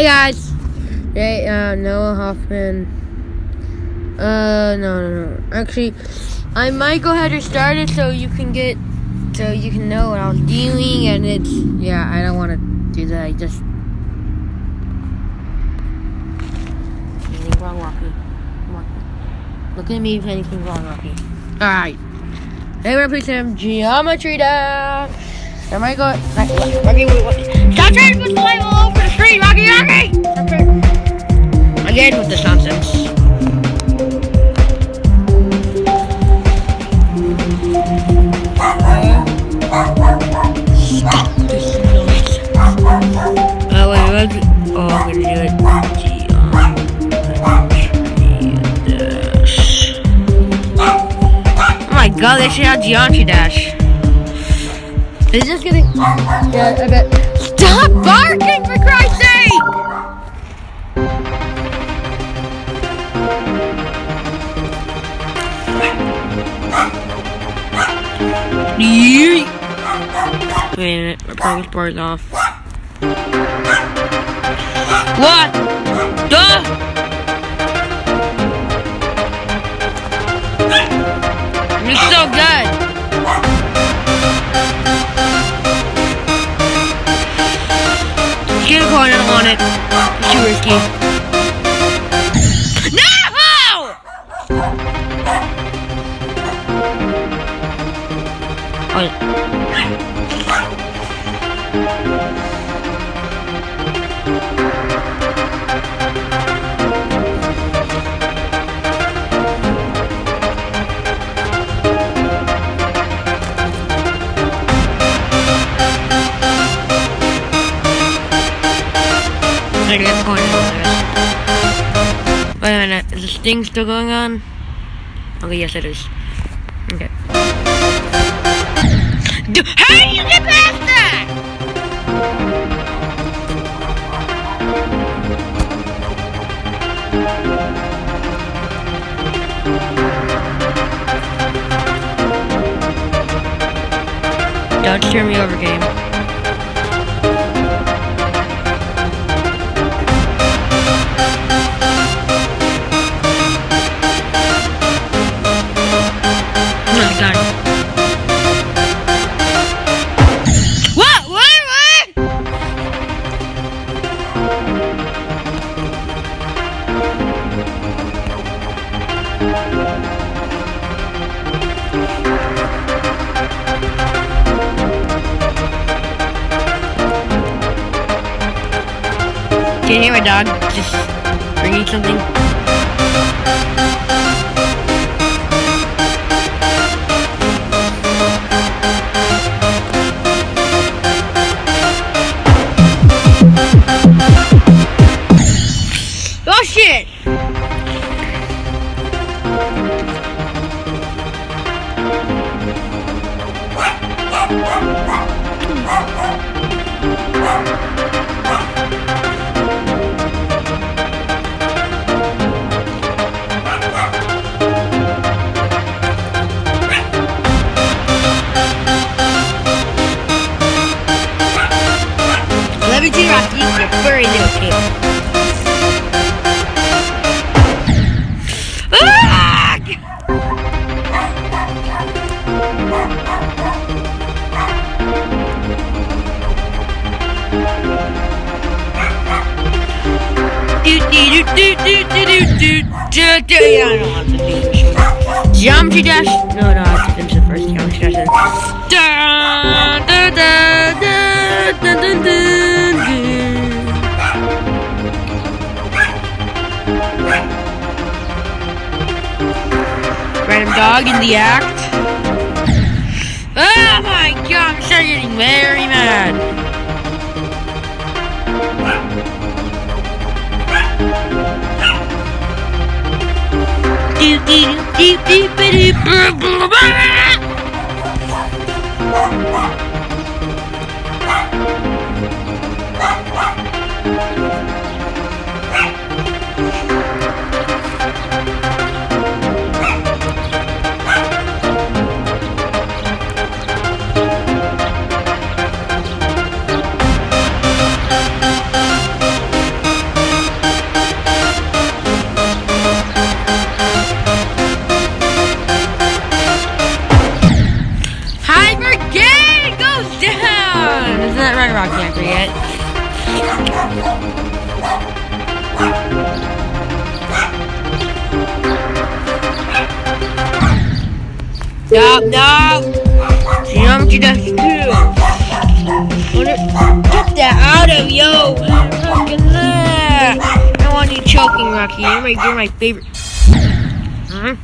Hey guys! Hey, uh, Noah Hoffman. Uh, no, no, no. Actually, I might go ahead and start it so you can get, so you can know what I'm doing, and it's, yeah, I don't want to do that. I just. Anything wrong, Rocky? Look at me if anything's wrong, Rocky. Alright. Hey, we're playing some geometry dash. I might go. Rocky, wait, wait. Stop trying to put slime all over the screen, Rocky, Rocky! Stop trying. Again with this nonsense. Stop this noise. Oh, wait, wait, wait. Oh, I'm gonna do it. Geometry dash. Oh my god, they should have geometry dash. Is this gonna? Yeah, I bet. Stop barking for Christ's sake! Wait a minute, my progress bar is off. What? Duh! You're so good! I don't want it. It's too risky. No! Oh, I get the coin. Wait a minute, is this thing still going on? Okay, yes it is. Okay. Dude, how do you get past that? Don't turn me over, game. anyway, dog, just bringing something. I. Geometry dash. No, no, I have to finish the first geometry dash. Da da da da da da da. Random dog in the act. Oh my god, I'm starting getting very 怎么？appropriate. Stop, no! Jump to the school! Get that out of yo. Look at that! I want you choking, Rocky. You're my, you're my favorite. Huh?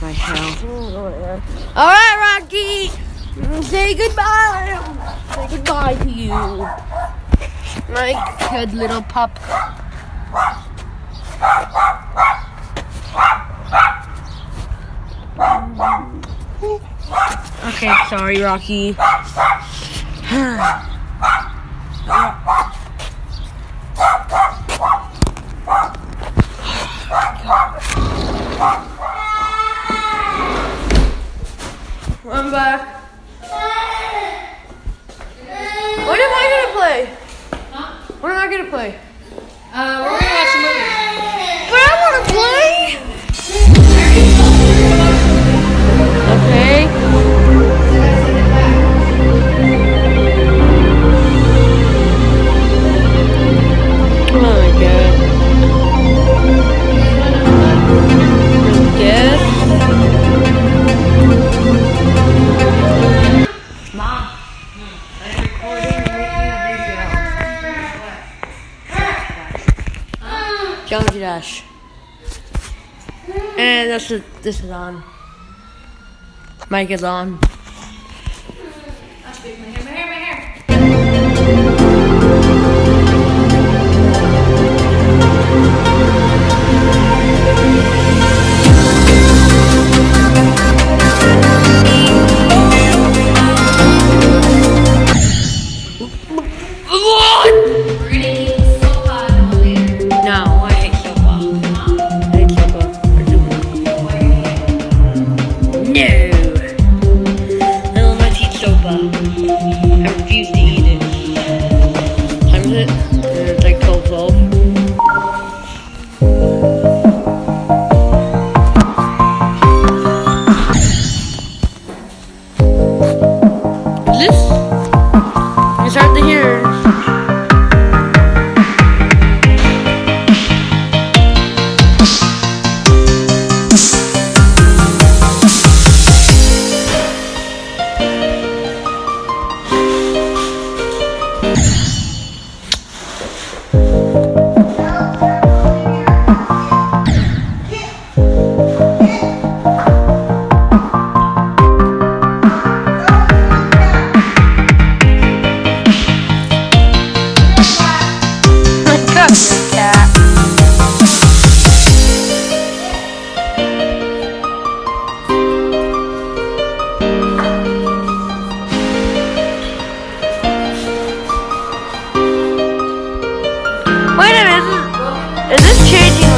my hell? Alright, Rocky! Say goodbye! Say goodbye to you. My good little pup. Okay, sorry, Rocky. Eh, and that's it. This is on. Mic is on.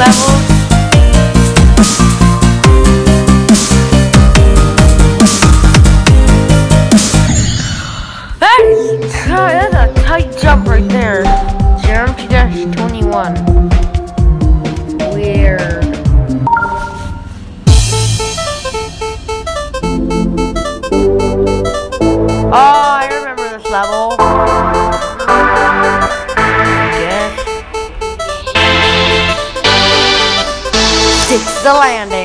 That's a tight jump right there. Geometry Dash 21. Weird. Oh, I remember this level. The landing.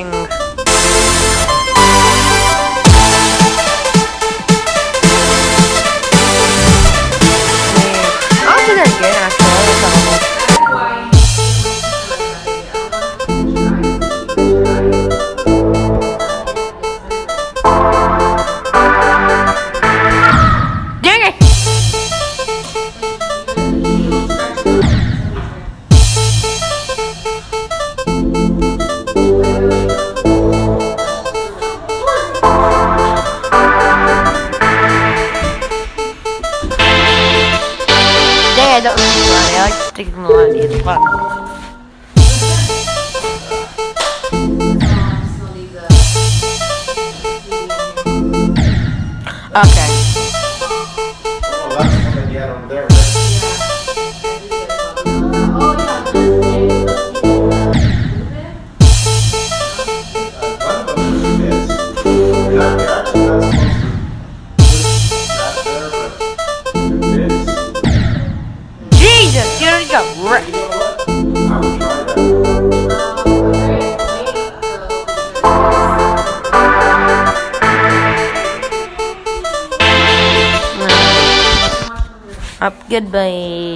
I don't like the line. I like sticking the line. It's fun. Okay. Goodbye.